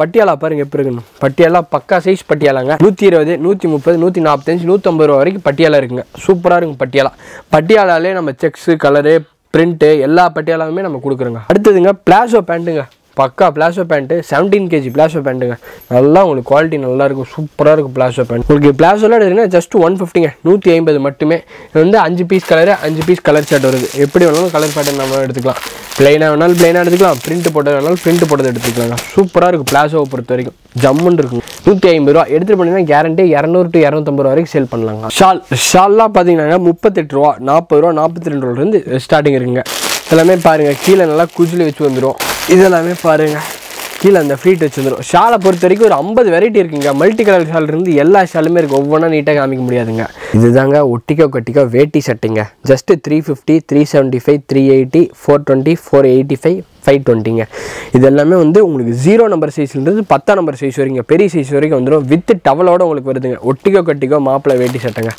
பட்டியாலா பாருங்க எப்படி இருக்குன்னு. பட்டியாலா பக்கா சைஸ் பட்டியாலாங்க. நூற்றி இருபது நூற்றி முப்பது நூற்றி நாற்பத்தஞ்சு நூற்றம்பது ரூபா வரைக்கும் பட்டியாலா இருக்குங்க. சூப்பராக இருக்கும் பட்டியாலா. பட்டியாலாலே நம்ம செக்ஸு கலரு பிரிண்ட்டு எல்லா பட்டியாலாவுமே நம்ம கொடுக்குறோங்க. அடுத்ததுங்க பிளாசோ பேண்ட்டுங்க பக்கா palazzo pant seventeen KG palazzo பேண்ட்டுங்க நல்லா உங்களுக்கு குவாலிட்டி நல்லா இருக்கும் சூப்பராக இருக்கும் பிளாஷோ பேண்ட் உங்களுக்கு பிளாஸோலாம் எடுத்தீங்கன்னா ஜஸ்ட் ஒன் ஃபிஃப்டிங்க நூற்றி ஐம்பது மட்டுமே. இது வந்து அஞ்சு பீஸ் கலரு அஞ்சு பீஸ் கலர் ஷர்ட் வருது. எப்படி வேணாலும் கலர் பேட்டர்ன் நம்ம எடுத்துக்கலாம். பிளைனாக வேணாலும் பிளைனாக எடுத்துக்கலாம். பிரிண்ட் போட்டது வேணாலும் பிரிண்ட் போட்டது எடுத்துக்கலாங்க. சூப்பராக இருக்கும் பிளாசோவை பொறுத்த வரைக்கும் ஜம்முன்னு இருக்கும். நூற்றி ஐம்பது ரூபா. எடுத்துகிட்டு போனீங்கன்னா கேரண்டி இரநூறு டு இரநூத்தம்பது ரூபா வரைக்கும் சேல் பண்ணலாங்க. ஷால் ஷால்லாம் பார்த்தீங்கன்னா முப்பத்தெட்டு ரூபா நாற்பது ரூபா நாற்பத்தி ரெண்டு ரூபாலேருந்து ஸ்டார்டிங் இருக்குங்க. எல்லாமே பாருங்கள் கீழே நல்லா குஜிலி வச்சு வந்துடும் இதெல்லாமே பாருங்கள் கீழே அந்த ஃப்ரீட் வச்சுருந்துடும் ஷாலை பொறுத்த வரைக்கும் ஒரு ஐம்பது வெரைட்டி இருக்குங்க. மல்டி கலர் ஷால் இருந்து எல்லா ஷாலுமே இருக்குது ஒவ்வொன்றா நீட்டாக காமிக்க முடியாதுங்க. இதுதாங்க ஒட்டிக்கோ கட்டிக்கோ வேட்டி சட்டைங்க. Just three fifty three seventy five three eighty four twenty four eighty five five டுவெண்ட்டிங்க இது எல்லாமே வந்து உங்களுக்கு ஜீரோ நம்பர் சைஸ்லேருந்து பத்தாம் நம்பர் சைஸ் வரைக்கும் பெரிய சைஸ் வரைக்கும் வந்துடும். வித் டவலோட உங்களுக்கு வருதுங்க. ஒட்டிக்கோ கட்டிக்கோ மாப்பிள்ளை வேட்டி சட்டைங்க.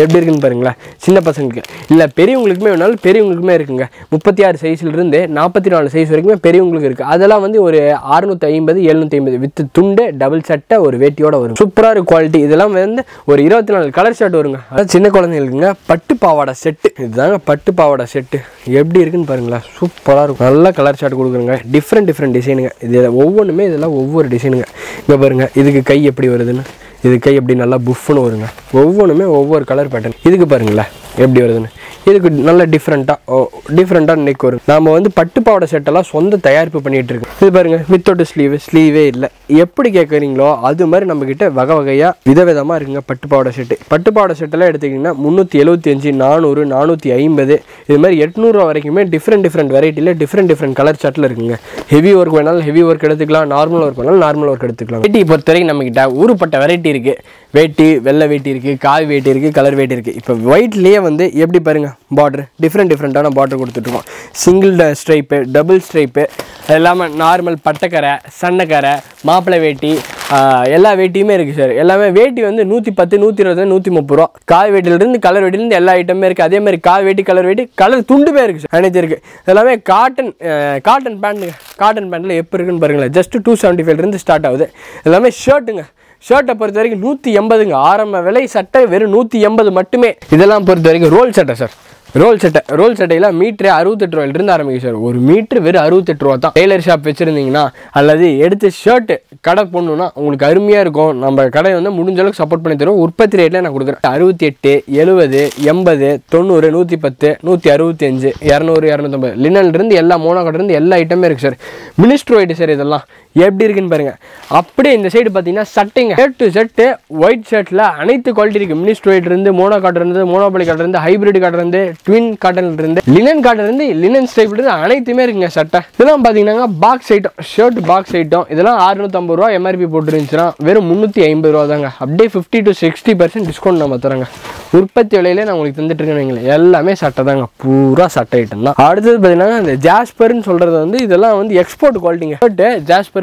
எப்படி இருக்குன்னு பாருங்களேன். சின்ன பசங்களுக்கு. இல்லை பெரியவங்களுக்குமே வேணாலும் பெரியவங்களுக்குமே இருக்குங்க. முப்பத்தி ஆறு சைஸ்லேருந்து நாற்பத்தி நாலு சைஸ் வரைக்குமே பெரியவங்களுக்கு இருக்குது அதெல்லாம் வந்து ஒரு அறுநூற்றி ஐம்பது எழுநூற்றி ஐம்பது வித் துண்டு டபுள் சட்டை ஒரு வேட்டியோட வரும். சூப்பராக இருக்கும் குவாலிட்டி இதெல்லாம் வந்து ஒரு இருபத்தி நாலு கலர் ஷர்ட் வருங்க. அதாவது சின்ன குழந்தைங்களுக்குங்க பட்டு பாவாடை செட்டு இதுதாங்க பட்டு பாவாடை செட்டு எப்படி இருக்குன்னு பாருங்களேன். சூப்பராக இருக்கும். நல்ல கலர் ஷர்ட் கொடுக்குறங்க. டிஃப்ரெண்ட் டிஃப்ரெண்ட் டிசைனுங்க இது ஒவ்வொன்றுமே இதெல்லாம் ஒவ்வொரு டிசைனுங்க இங்கே பாருங்கள் இதுக்கு கை எப்படி வருதுன்னு? இது கை எப்படி நல்லா புஃப்னு வருங்க. ஒவ்வொன்றுமே ஒவ்வொரு கலர் பேட்டர்ன் இதுக்கு பாருங்களேன். எப்படி வருதுன்னு. இதுக்கு நல்ல டிஃப்ரெண்ட்டாக டிஃப்ரெண்ட்டாக நெக் வரும். நாம் வந்து பட்டு செட்டெல்லாம் சொந்த தயாரிப்பு பண்ணிகிட்டு இருக்கோம். இது பாருங்கள் வித்தவுட் ஸ்லீவ் ஸ்லீவே இல்லை. எப்படி கேட்குறீங்களோ அது மாதிரி நம்மக்கிட்ட வகை வகையாக விதவிதமாக இருக்குங்க பட்டுப்பாவோட செட்டு பட்டு செட்டெல்லாம் எடுத்துக்கிட்டிங்கன்னா முந்நூற்றி எழுபத்தி அஞ்சு நானூறு நானூற்றி ஐம்பது இது மாதிரி எட்நூறுரூவா வரைக்குமே டிஃப்ரெண்ட் டிஃப்ரெண்ட் வெரைட்டியில் டிஃப்ரெண்ட் டிஃப்ரெண்ட் கலர் சார்ட்டில் இருக்குங்க. ஹெவி ஒர்க் வேணாலும் ஹெவி ஒர்க் எடுத்துக்கலாம் நார்மல் ஒர்க் வேணாலும் நார்மல் ஒர்க் எடுத்துக்கலாம். வெரைட்டி பொறுத்த வரைக்கும் நம்மக்கிட்ட ஊருப்பட்ட வெரைட்டி இருக்குது வேட்டி வெள்ளை வேட்டி இருக்குது காய் வேட்டி இருக்குது கலர் வேட்டி இருக்குது இப்போ ஒயிட்லேயே வந்து எப்படி பாருங்க பார்டர் டிஃப்ரெண்ட் டிஃப்ரெண்ட்டான பார்டர் கொடுத்துட்ருக்கோம் சிங்கிள் ஸ்ட்ரைப்பு டபுள் ஸ்ட்ரைப்பு அது இல்லாமல் நார்மல் பட்டைக்கரை சண்டைக்கரை மாப்பிள்ளை வேட்டி எல்லா வேட்டியுமே இருக்குது சார் எல்லாமே வேட்டி வந்து நூற்றி பத்து நூற்றி இருபது நூற்றி முப்பது ரூபா. காய் வேட்டிலேருந்து கலர் வேட்டிலேருந்து எல்லா ஐட்டமே இருக்குது அதே மாதிரி காய் வேட்டி கலர் வேட்டி கலர் துண்டுமே இருக்குது சார் அனைத்து இருக்குது எல்லாமே காட்டன் காட்டன் பேண்ட்டுங்க காட்டன் பேண்ட்டில் எப்போ இருக்குன்னு பாருங்களேன். ஜஸ்ட் டூ செவன்ட்டி ஃபைவ்லேருந்து ஸ்டார்ட் ஆகுது. எல்லாமே ஷர்ட்டுங்க ஷர்ட்டை பொறுத்த வரைக்கும் நூற்றி எண்பதுங்க. ஆரம்ப விலை சட்டை வெறும் நூற்றி எண்பது மட்டுமே. இதெல்லாம் பொறுத்த வரைக்கும் ரோல் சட்டை சார் ரோல் சட்டை ரோல் சட்டையில் மீட்ரு அறுபத்தெட்டு ரூபாயிலிருந்து ஆரம்பிக்கும் சார் ஒரு மீட்ரு வெறும் அறுபத்தெட்டு ரூபா தான். டெய்லர் ஷாப் வச்சுருந்தீங்கன்னா அல்லது எடுத்து ஷர்ட்டு கடை போடணுன்னா உங்களுக்கு அருமையாக இருக்கும். நம்ம கடை வந்து முடிஞ்ச அளவுக்கு சப்போர்ட் பண்ணி தருவோம். உற்பத்தி ரேட்டில் நான் கொடுக்குறேன். அறுபத்தி எட்டு எழுபது எண்பது தொண்ணூறு நூற்றி பத்து நூற்றி அறுபத்தி அஞ்சு இரநூறு இரநூத்தம்பது லினன்லேருந்து எல்லா மோனோக்கட்லேருந்து எல்லா ஐட்டமே இருக்குது சார் மினிஸ்ட்ரு ஒயிட் சார் இதெல்லாம். எப்படி இருக்குன்னு பாருங்க. அப்படியே இந்த சைடு பார்த்தீங்கன்னா சட்டைங்க. ஷர்ட் டு ஷர்ட்டு ஒயிட் ஷர்ட்டில் அனைத்து குவாலிட்டி இருக்குது மினி ஒயிட் இருந்து மோனோ காட்டன் இருந்து மோனோபலி காட்டன் இருந்து ஹைபிரிட் காட்டன் இருந்து ட்வின் காட்டன் இருந்து லினன் காட்டன் இருந்து லினன் ஸ்டைப் இருந்து அனைத்துமே இருக்குங்க சட்டை. இதெல்லாம் பார்த்தீங்கன்னா box item shirt box item இதெல்லாம் அறுநூத்தம்பது ரூபா எம்ஆர்பி போட்டுருந்துச்சுன்னா வெறும் முந்நூற்றி ஐம்பது ரூபா தாங்க அப்படியே fifty to sixty percent discount நம்ம தரோங்க. உற்பத்தி விலையிலே நான் உங்களுக்கு தந்துட்டு இருக்கேன் வைங்களேன். எல்லாமே சட்டை தாங்க பூரா சட்டை ஐட்டம் தான். அடுத்தது பார்த்தீங்கன்னா இந்த ஜாஸ்பர்னு சொல்கிறது வந்து இதெல்லாம் வந்து எக்ஸ்போர்ட் குவாலிட்டிங்க ஷர்ட்டு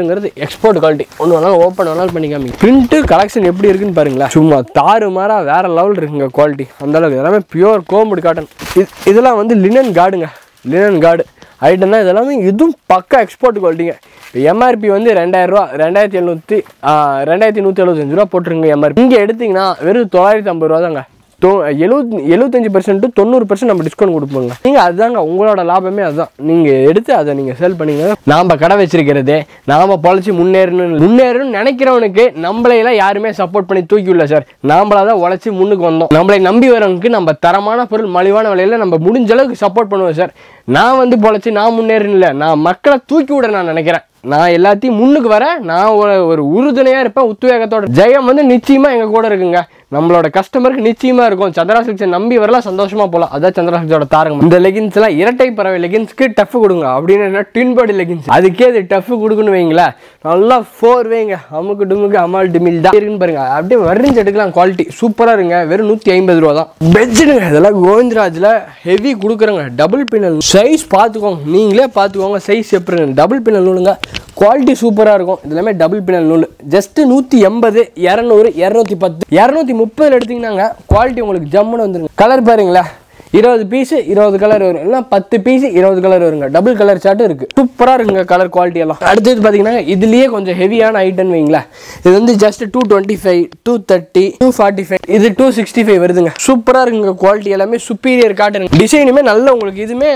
ஜாஸ்பருங்கிறது எக்ஸ்போர்ட் குவாலிட்டி ஒன்று வேணாலும் ஓப்பன் வேணாலும் பண்ணி பிரிண்ட்டு கலெக்ஷன் எப்படி இருக்குன்னு பாருங்களேன். சும்மா தாறு மாறா வேற லெவல் இருக்குங்க குவாலிட்டி அந்த அளவுக்கு எல்லாமே பியூர் கோம்புடு காட்டன் இது இதெல்லாம் வந்து லினன் கார்டுங்க லினன் கார்டு ஐட்டம்னா இதெல்லாமே இதுவும் பக்கா எக்ஸ்போர்ட் குவாலிட்டிங்க இப்போ எம்ஆர்பி வந்து ரெண்டாயிரரூவா ரெண்டாயிரத்தி எழுநூற்றி ரெண்டாயிரத்தி நூற்றி எழுபத்தஞ்சு ரூபா போட்டுருங்க எம்ஆர்பி இங்கே எடுத்தீங்கன்னா வெறும் தொள்ளாயிரத்தி ஐம்பது ரூபா தாங்க தொ எழுபத்தி எழுபத்தஞ்சு பர்சன்ட் தொண்ணூறு பர்சன்ட் நம்ம டிஸ்கவுண்ட் கொடுப்போங்க. நீங்கள் அதுதாங்க உங்களோட லாபமே அதுதான். நீங்கள் எடுத்து அதை நீங்கள் செல் பண்ணீங்க நாம் கடை வச்சிருக்கிறது நாம் பொழைச்சி முன்னேறணும் முன்னேறணும்னு நினைக்கிறவனுக்கு நம்மளையெல்லாம் யாருமே சப்போர்ட் பண்ணி தூக்கி உள்ள சார் நாமளா தான் உழைச்சி முன்னுக்கு வந்தோம். நம்மளை நம்பி வரவனுக்கு நம்ம தரமான பொருள் மலிவான விலையில நம்ம முடிஞ்ச அளவுக்கு சப்போர்ட் பண்ணுவோம் சார் நான் வந்து பொழைச்சி நான் முன்னேறணும் நான் மக்களை தூக்கி விட நான் நினைக்கிறேன். நான் எல்லாத்தையும் முன்னுக்கு வரேன் நான் ஒரு ஒரு உறுதுணையாக இருப்பேன் உத்வேகத்தோட. ஜெயம் வந்து நிச்சயமாக எங்கள் கூட இருக்குங்க. நம்மளோட கஸ்டமருக்கு நிச்சயமாக இருக்கும். சந்திரா சில்க்ஸை நம்பி வரலாம் சந்தோஷமாக போகலாம் அதான் சந்திரா சில்க்ஸோட தாரகம் இந்த லெகின்ஸ் எல்லாம் இரட்டை பறவை லெகின்ஸ்க்கு டஃப் கொடுங்க. அப்படின்னு என்ன பாடி லெகின்ஸ் அதுக்கே அது டஃப் கொடுக்குன்னு வைங்களேன். நல்லா ஃபோர் வைங்க. அமுக்கு டுமுக்கு அமால் டிமில் தான் இருக்குன்னு பாருங்க. அப்படியே வரிஞ்சு எடுக்கலாம் குவாலிட்டி சூப்பராக இருங்க. வெறும் நூற்றி ஐம்பது ரூபா தான். பெஜ்ஜுங்க இதெல்லாம் கோவிந்தராஜில் ஹெவி கொடுக்குறங்க. டபுள் பின்னல் சைஸ் பார்த்துக்கோங்க. நீங்களே பார்த்துக்கோங்க. சைஸ் எப்படி டபுள் பின்னல் நூலுங்க. குவாலிட்டி சூப்பராக இருக்கும். இது எல்லாமே டபுள் பின்னல் நூல். ஜஸ்ட்டு நூற்றி எண்பது இரநூறு இரநூத்தி பத்து இரநூத்தி முப்பதில் எடுத்தீங்கன்னாங்க குவாலிட்டி உங்களுக்கு ஜம்முன்னு வந்துருங்க. கலர் பாருங்களேன் இருபது பீஸு இருபது கலர் வரும். இல்லை பத்து பீஸு இருபது கலர் வருங்க. டபுள் கலர் சார்ட்டும் இருக்குது சூப்பராக இருக்குங்க கலர் குவாலிட்டி எல்லாம். அடுத்தது பார்த்தீங்கன்னா இதுலேயே கொஞ்சம் ஹெவியான ஐட்டம் வைங்களேன் இது வந்து just two twenty five two thirty two forty five இது டூ சிக்ஸ்டி ஃபைவ் வருதுங்க சூப்பராக இருக்குங்க குவாலிட்டி எல்லாமே. சுப்பீரியர் காட்டுங்க டிசைனுமே நல்ல உங்களுக்கு. இதுவுமே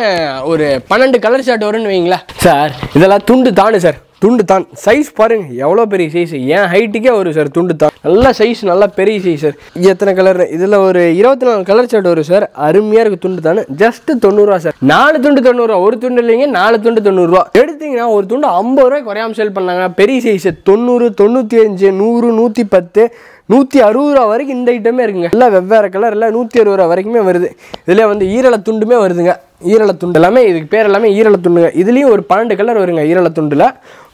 ஒரு பன்னெண்டு கலர் ஷர்ட் வரும்னு வைங்களேன் சார் இதெல்லாம் துண்டு தானு சார் துண்டு தான் சைஸ் பாருங்க எவ்வளோ பெரிய சைஸ் என் ஹைட்டுக்கே வரும் சார் துண்டு தான் நல்ல சைஸ் நல்லா பெரிய சைஸ் சார் எத்தனை கலர் இதில் ஒரு இருபத்தி நாலு கலர் ஷர்ட் வரும் சார் அருமையாக இருக்குது துண்டு தான் ஜஸ்ட் தொண்ணூறுரூவா சார் நாலு துண்டு தொண்ணூறுரூவா ஒரு துண்டு இல்லைங்க நாலு துண்டு தொண்ணூறுரூவா எடுத்தீங்கன்னா ஒரு துண்டு ஐம்பது ரூபாய் குறையாம சேல் பண்ணாங்க பெரிய சைஸ் தொண்ணூறு தொண்ணூற்றி அஞ்சு நூறு நூற்றி பத்து நூற்றி அறுபது ரூபா வரைக்கும் இந்த ஐட்டமே இருக்குங்க. எல்லாம் வெவ்வேறு கலர் எல்லாம் நூற்றி அறுபது ரூபா வரைக்குமே வருது. இதில் வந்து ஈரல துண்டுமே வருதுங்க. ஈரல துண்டு. எல்லாமே இதுக்கு பேர் எல்லாமே ஈரல துண்டுங்க. இதுலேயும் ஒரு பன்னெண்டு கலர் வருங்க ஈரல துண்டில்.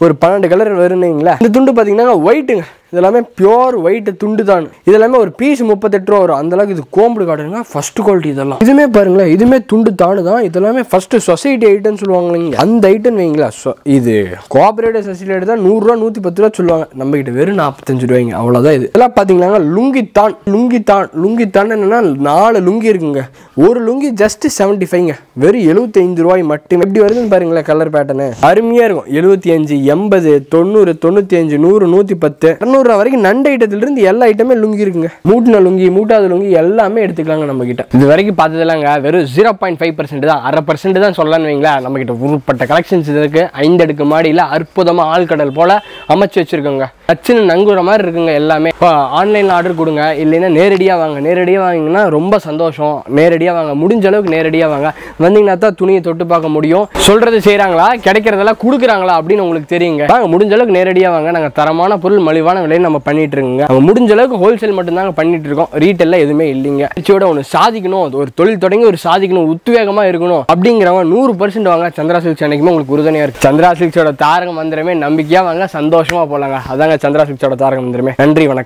ஒரு பன்னெண்டு கலர் வருன்னீங்களா இந்த துண்டு பார்த்தீங்கன்னா ஒயிட்டுங்க இதெல்லாமே பியோர் ஒயிட் துண்டு தான் இது எல்லாமே ஒரு பீஸ் முப்பத்தெட்டு ரூபா வரும். அந்தளவுக்கு இது கோம்புடு காட்டுங்க ஃபர்ஸ்ட் குவாலிட்டி இதெல்லாம். இதுமே பாருங்களேன். இதுமே துண்டு தானு தான் இதெல்லாமே ஃபர்ஸ்ட் சொசைட்டி ஐட்டம்னு சொல்லுவாங்க இல்லைங்க அந்த ஐட்டம் வைங்களா. இது கோஆபரேட்டிவ் சொசைட்டி தான் நூறுரூவா நூற்றி பத்து ரூபா சொல்லுவாங்க. நம்ம கிட்ட வெறும் நாற்பத்தஞ்சு ரூபாய்ங்க. அவ்வளோதான் இது. இதெல்லாம் பார்த்தீங்கன்னா லுங்கித்தான். லுங்கித்தான். லுங்கித்தான் என்னன்னா நாலு லுங்கி இருக்குங்க. ஒரு லுங்கி ஜஸ்ட் செவன்ட்டி ஃபைவ்ங்க வெறும் எழுபத்தைந்து ரூபாய் மட்டும். எப்படி வருதுன்னு பாருங்களேன் கலர் பேட்டர்னு அருமையாக இருக்கும். எழுபத்தி அஞ்சு எண்பது தொண்ணூறு தொண்ணூற்றி அஞ்சு நூறு நூற்றி பத்து இரநூறுவா வரைக்கும் நண்டு ஐட்டத்திலிருந்து எல்லா ஐட்டமே லுங்கி இருக்குங்க. மூட்டின லுங்கி மூட்டாத லுங்கி எல்லாமே எடுத்துக்கலாங்க நம்ம கிட்ட இது வரைக்கும் பார்த்ததுலாங்க வெறும் ஜீரோ பாயிண்ட் ஃபைவ் பர்சன்ட் தான். அரை பர்சன்ட் தான் சொல்லலாம்னு வைங்களேன் நம்ம கிட்ட உருப்பட்ட கலெக்ஷன்ஸ் இருக்கு. ஐந்தடுக்கு மாடியில் அற்புதமாக ஆழ்கடல் போல அமைச்சு வச்சிருக்கோங்க. அச்சுன்னு நங்குற மாதிரி இருக்குங்க எல்லாமே. இப்போ ஆன்லைனில் ஆர்டர் கொடுங்க இல்லைன்னா நேரடியாக வாங்க. நேரடியாக வாங்கிங்கன்னா ரொம்ப சந்தோஷம். நேரடியாக வாங்க. முடிஞ்ச அளவுக்கு நேரடியாக வாங்க. வந்தீங்கன்னா தான் துணியை தொட்டு பார்க்க முடியும். சொல்றது செய்கிறாங்களா கிடைக்கிறதெல்லாம் கொடுக்குறாங்களா? அப்படின்னு உங்களுக்கு தெரியுங்க. வாங்க முடிஞ்ச அளவுக்கு நேரடியாக வாங்க. நாங்கள் தரமான பொருள் மலிவான விலையை நம்ம பண்ணிட்டு இருக்கோங்க. நம்ம முடிஞ்ச அளவுக்கு ஹோல்சேல் மட்டும்தாங்க பண்ணிட்டு இருக்கோம். ரீட்டெல்லாம் எதுவுமே இல்லைங்க. திருச்சியோட ஒன்று சாதிக்கணும். அது ஒரு தொழில் தொடங்கி ஒரு சாதிக்கணும். உத்வேகமாக இருக்கணும். அப்படிங்கிறவங்க நூறு பர்சன்ட் வாங்க. சந்திரா சில்க்ஸ் அன்னைக்குமே உங்களுக்கு உறுதுணையாக இருக்கு. சந்திரா சில்க்ஸோட தாரக மந்திரமே நம்பிக்கையாக வாங்க சந்தோஷமாக போகலாங்க அதாங்க சந்திரா சில்க்ஸோட தாரக மந்திரமே. நன்றி வணக்கம்.